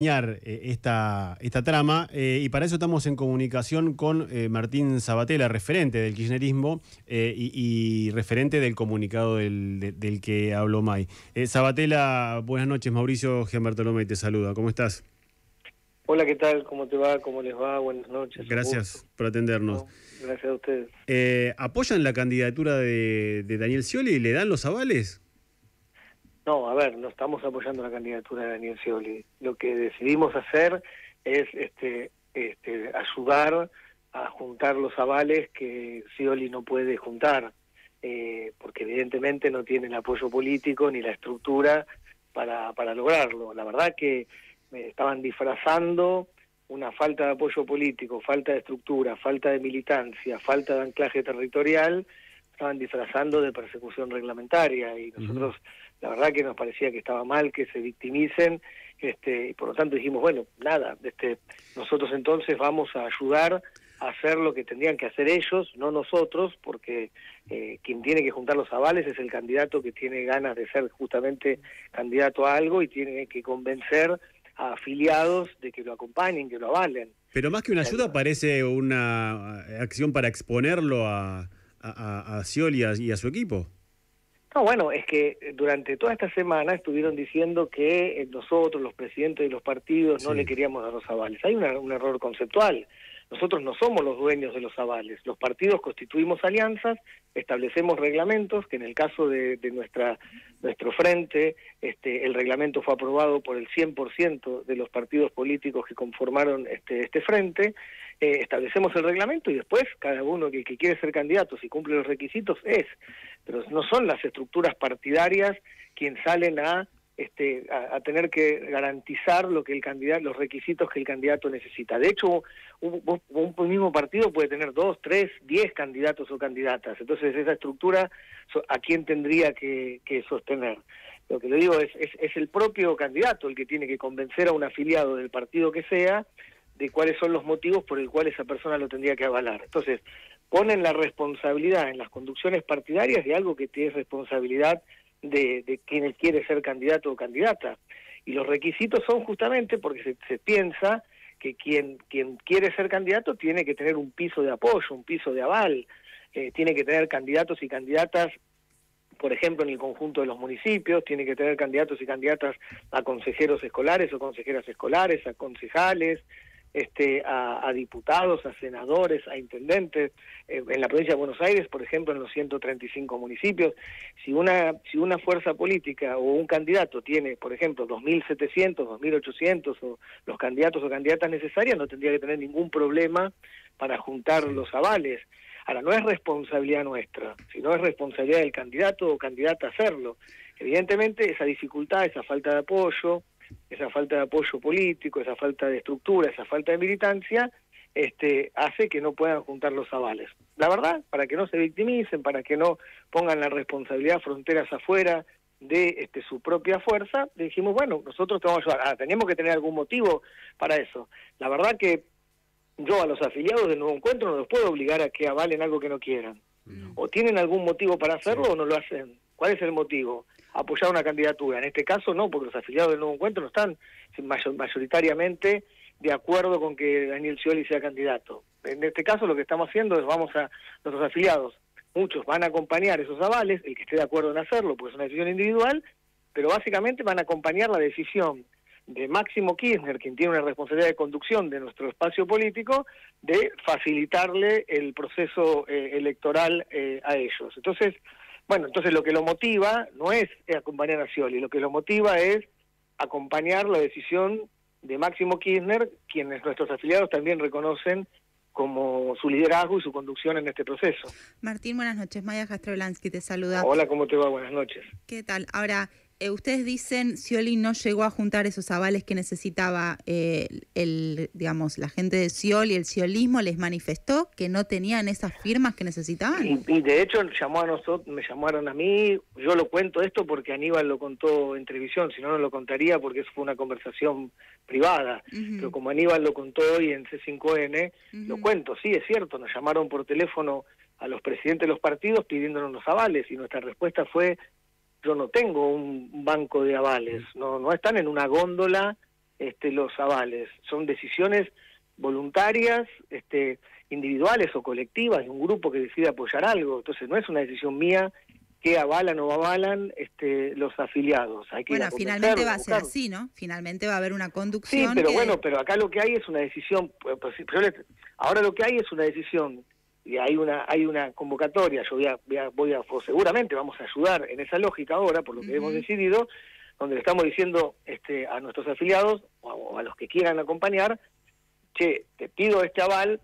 eh, esta, esta trama eh, y para eso estamos en comunicación con eh, Martín Sabatella, referente del kirchnerismo y, y, referente del comunicado del, de, del que habló May. Sabatella, buenas noches, Mauricio Gianbertolome te saluda, ¿cómo estás? Hola, ¿qué tal? ¿Cómo te va? ¿Cómo les va? Buenas noches. Gracias por atendernos. No, gracias a ustedes. ¿Apoyan la candidatura de, de Daniel Scioli y le dan los avales? No, a ver, no estamos apoyando la candidatura de Daniel Scioli. Lo que decidimos hacer es este, este, ayudar a juntar los avales que Scioli no puede juntar, eh, porque evidentemente no tiene el apoyo político ni la estructura para, para lograrlo. La verdad que me estaban disfrazando una falta de apoyo político, falta de estructura, falta de militancia, falta de anclaje territorial, estaban disfrazando de persecución reglamentaria y nosotros la verdad que nos parecía que estaba mal que se victimicen este y por lo tanto dijimos bueno nada este nosotros entonces vamos a ayudar a hacer lo que tendrían que hacer ellos no nosotros porque eh, quien tiene que juntar los avales es el candidato que tiene ganas de ser justamente candidato a algo y tiene que convencer a afiliados de que lo acompañen que lo avalen. Pero más que una ayuda parece una acción para exponerlo a a, a, Scioli y a su equipo no, bueno, es que durante toda esta semana estuvieron diciendo que eh, nosotros, los presidentes de los partidos, no le queríamos dar los avales. Hay un error conceptual. Nosotros no somos los dueños de los avales. Los partidos constituimos alianzas, establecemos reglamentos, que en el caso de, nuestra nuestro frente, este, el reglamento fue aprobado por el 100% de los partidos políticos que conformaron este, este frente. Eh, establecemos el reglamento y después cada uno que, que quiere ser candidato, si cumple los requisitos, es. Pero no son las estructuras partidarias quienes salen a este, a, tener que garantizar lo que el candidato, los requisitos que el candidato necesita. De hecho, un, mismo partido puede tener dos, tres, diez candidatos o candidatas. Entonces, esa estructura, ¿a quién tendría que, sostener? Lo que le digo es, es, el propio candidato el que tiene que convencer a un afiliado del partido que sea de cuáles son los motivos por el cual esa persona lo tendría que avalar. Entonces, ponen la responsabilidad en las conducciones partidarias de algo que tiene responsabilidad de, de quien quiere ser candidato o candidata. Y los requisitos son justamente porque se, piensa que quien, quien quiere ser candidato tiene que tener un piso de apoyo, un piso de aval, eh, tiene que tener candidatos y candidatas, por ejemplo, en el conjunto de los municipios, tiene que tener candidatos y candidatas a consejeros escolares o consejeras escolares, a concejales, este, a, diputados, a senadores, a intendentes. Eh, en la provincia de Buenos Aires, por ejemplo, en los 135 municipios, si una, si una fuerza política o un candidato tiene, por ejemplo, 2.700, 2.800 o los candidatos o candidatas necesarias, no tendría que tener ningún problema para juntar los avales. Ahora, no es responsabilidad nuestra, sino es responsabilidad del candidato o candidata hacerlo. Evidentemente, esa dificultad, esa falta de apoyo, esa falta de apoyo político, esa falta de estructura, esa falta de militancia, este, hace que no puedan juntar los avales. La verdad, para que no se victimicen, para que no pongan la responsabilidad fronteras afuera de este, su propia fuerza, dijimos, bueno, nosotros te vamos a ayudar. Ah, tenemos que tener algún motivo para eso. La verdad que yo a los afiliados del nuevo encuentro no los puedo obligar a que avalen algo que no quieran. O tienen algún motivo para hacerlo o no lo hacen. ¿Cuál es el motivo? Apoyar una candidatura. En este caso no, porque los afiliados del nuevo encuentro no están mayoritariamente de acuerdo con que Daniel Scioli sea candidato. En este caso lo que estamos haciendo es vamos a nuestros afiliados, muchos van a acompañar esos avales, el que esté de acuerdo en hacerlo, porque es una decisión individual, pero básicamente van a acompañar la decisión de Máximo Kirchner, quien tiene una responsabilidad de conducción de nuestro espacio político, de facilitarle el proceso eh, electoral eh, a ellos. Entonces, bueno, entonces lo que lo motiva no es acompañar a Scioli, lo que lo motiva es acompañar la decisión de Máximo Kirchner, quienes nuestros afiliados también reconocen como su liderazgo y su conducción en este proceso. Martín, buenas noches. Maya Castrolansky te saluda. Hola, ¿cómo te va? Buenas noches. ¿Qué tal? Ahora, eh, ustedes dicen Scioli no llegó a juntar esos avales que necesitaba eh, el, digamos, la gente de Scioli, el ciolismo les manifestó que no tenían esas firmas que necesitaban. Y, de hecho llamó a nosotros, me llamaron a mí, yo lo cuento esto porque Aníbal lo contó en televisión, si no no lo contaría porque eso fue una conversación privada, pero como Aníbal lo contó hoy en C5N, lo cuento, sí es cierto, nos llamaron por teléfono a los presidentes de los partidos pidiéndonos los avales y nuestra respuesta fue yo no tengo un banco de avales, no, no están en una góndola este, los avales, son decisiones voluntarias, este, individuales o colectivas de un grupo que decide apoyar algo. Entonces no es una decisión mía que avalan o avalan este, los afiliados. Hay que bueno, finalmente va a ser así, ¿no? Finalmente va a haber una conducción. Sí, pero bueno, pero acá lo que hay es una decisión. Pues, pues, ahora lo que hay es una decisión y hay una hay una convocatoria. Yo voy a, voy a, seguramente vamos a ayudar en esa lógica ahora por lo que hemos decidido, donde le estamos diciendo este, a nuestros afiliados o a los que quieran acompañar, che, te pido este aval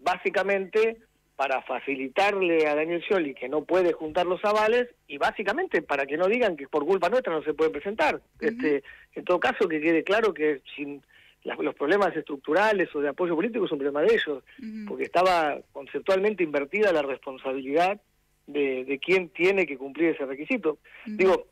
básicamente para facilitarle a Daniel Scioli que no puede juntar los avales y básicamente para que no digan que por culpa nuestra no se puede presentar. este, en todo caso, que quede claro que sin los problemas estructurales o de apoyo político es un problema de ellos, porque estaba conceptualmente invertida la responsabilidad de, de quién tiene que cumplir ese requisito. Digo,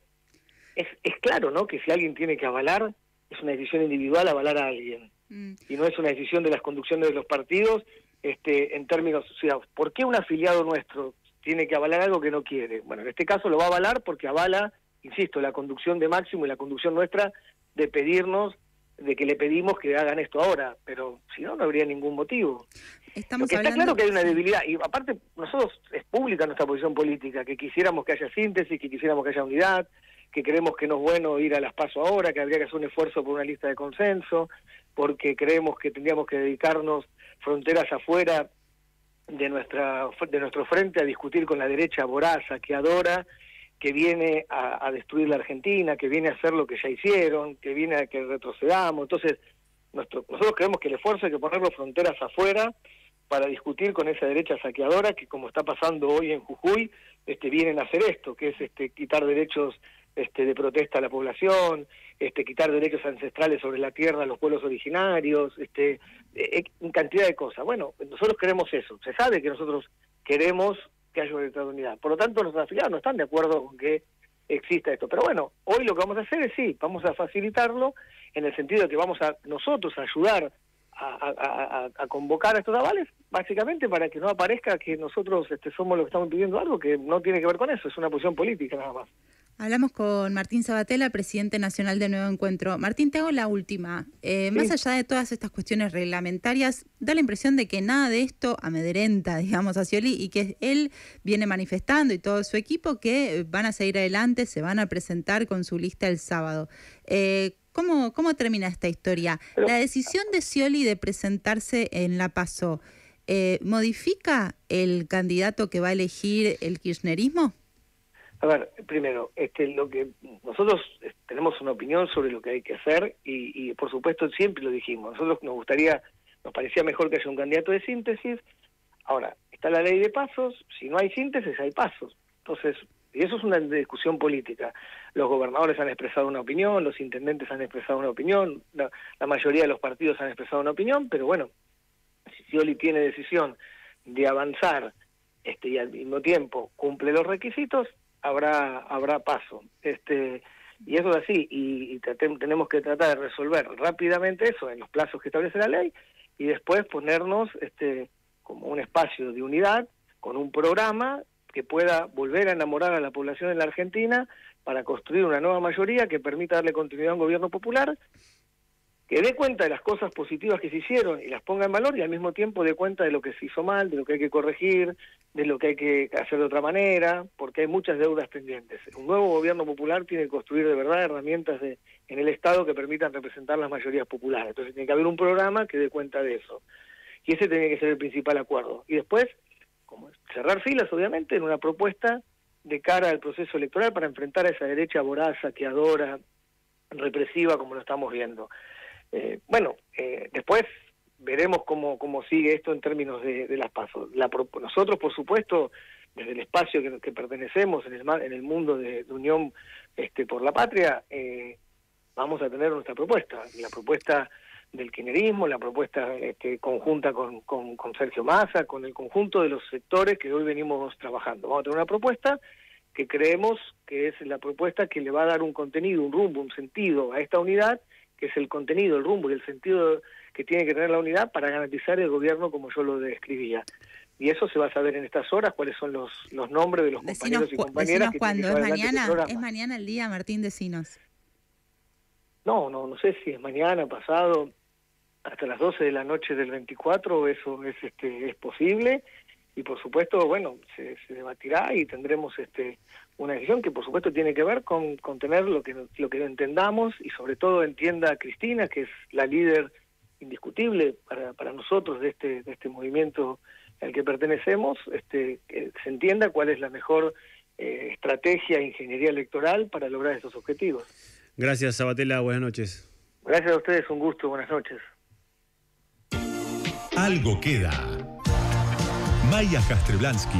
es, es claro, ¿no? Que si alguien tiene que avalar, es una decisión individual avalar a alguien. Y no es una decisión de las conducciones de los partidos este, en términos, o sea, ¿por qué un afiliado nuestro tiene que avalar algo que no quiere? Bueno, en este caso lo va a avalar porque avala, insisto, la conducción de Máximo y la conducción nuestra de pedirnos, de que le pedimos que hagan esto ahora, pero si no, no habría ningún motivo. Estamos está claro que hay una debilidad, y aparte nosotros es pública nuestra posición política, que quisiéramos que haya síntesis, que quisiéramos que haya unidad, que creemos que no es bueno ir a las pasos ahora, que habría que hacer un esfuerzo por una lista de consenso, porque creemos que tendríamos que dedicarnos fronteras afuera de nuestra de nuestro frente a discutir con la derecha voraz, saqueadora, que viene a, destruir la Argentina, que viene a hacer lo que ya hicieron, que viene a que retrocedamos. Entonces, nuestro, nosotros creemos que el esfuerzo hay que ponerlo fronteras afuera para discutir con esa derecha saqueadora que, como está pasando hoy en Jujuy, este, vienen a hacer esto, que es este, quitar derechos este, de protesta a la población, este, quitar derechos ancestrales sobre la tierra a los pueblos originarios, este, eh, cantidad de cosas. Bueno, nosotros queremos eso. Se sabe que nosotros queremos que haya una unidad. Por lo tanto, los afiliados no están de acuerdo con que exista esto. Pero bueno, hoy lo que vamos a hacer es sí, vamos a facilitarlo en el sentido de que vamos a nosotros ayudar a, a, convocar a estos avales, básicamente para que no aparezca que nosotros este, somos los que estamos pidiendo algo que no tiene que ver con eso, es una posición política nada más. Hablamos con Martín Sabatella, presidente nacional de Nuevo Encuentro. Martín, te hago la última. Eh, más allá de todas estas cuestiones reglamentarias, da la impresión de que nada de esto amedrenta, digamos, a Scioli y que él viene manifestando y todo su equipo que van a seguir adelante, se van a presentar con su lista el sábado. Eh, ¿cómo, ¿Cómo termina esta historia? la decisión de Scioli de presentarse en La Paso, eh, ¿modifica el candidato que va a elegir el kirchnerismo? A ver, primero, este, lo que nosotros eh, tenemos una opinión sobre lo que hay que hacer y, por supuesto siempre lo dijimos. Nosotros nos gustaría, nos parecía mejor que haya un candidato de síntesis. Ahora, está la ley de pasos, si no hay síntesis hay pasos. Entonces, y eso es una discusión política. Los gobernadores han expresado una opinión, los intendentes han expresado una opinión, la, mayoría de los partidos han expresado una opinión, pero bueno, si Scioli tiene decisión de avanzar este, y al mismo tiempo cumple los requisitos, habrá habrá paso. Este y eso es así y, tenemos que tratar de resolver rápidamente eso en los plazos que establece la ley y después ponernos este como un espacio de unidad con un programa que pueda volver a enamorar a la población en la Argentina para construir una nueva mayoría que permita darle continuidad a un gobierno popular que dé cuenta de las cosas positivas que se hicieron y las ponga en valor y al mismo tiempo dé cuenta de lo que se hizo mal, de lo que hay que corregir, de lo que hay que hacer de otra manera, porque hay muchas deudas pendientes. Un nuevo gobierno popular tiene que construir de verdad herramientas de, en el Estado que permitan representar las mayorías populares. Entonces tiene que haber un programa que dé cuenta de eso. Y ese tiene que ser el principal acuerdo. Y después, como cerrar filas, obviamente, en una propuesta de cara al proceso electoral para enfrentar a esa derecha voraz, saqueadora, represiva, como lo estamos viendo. Eh, bueno, eh, después veremos cómo, cómo sigue esto en términos de, las pasos. La, nosotros, por supuesto, desde el espacio que, pertenecemos, en el, en el mundo de, Unión este, por la Patria, eh, vamos a tener nuestra propuesta. La propuesta del kirchnerismo, la propuesta este, conjunta con, con, con, Sergio Massa, con el conjunto de los sectores que hoy venimos trabajando. Vamos a tener una propuesta que creemos que es la propuesta que le va a dar un contenido, un rumbo, un sentido a esta unidad que es el contenido, el rumbo y el sentido que tiene que tener la unidad para garantizar el gobierno como yo lo describía. Y eso se va a saber en estas horas, cuáles son los, los nombres de los compañeros y compañeras. Que cuándo, es mañana, es mañana el día, Martín Decinos. No, no, no sé si es mañana, pasado, hasta las 12 de la noche del 24, eso es, este, es posible y por supuesto, bueno, se, debatirá y tendremos este, una decisión que por supuesto tiene que ver con, con tener lo que, lo que entendamos y sobre todo entienda a Cristina, que es la líder indiscutible para, para nosotros de este, de este movimiento al que pertenecemos, este, que se entienda cuál es la mejor eh, estrategia e ingeniería electoral para lograr esos objetivos. Gracias, Sabatella. Buenas noches. Gracias a ustedes, un gusto. Buenas noches. Algo queda. Maya Castreblansky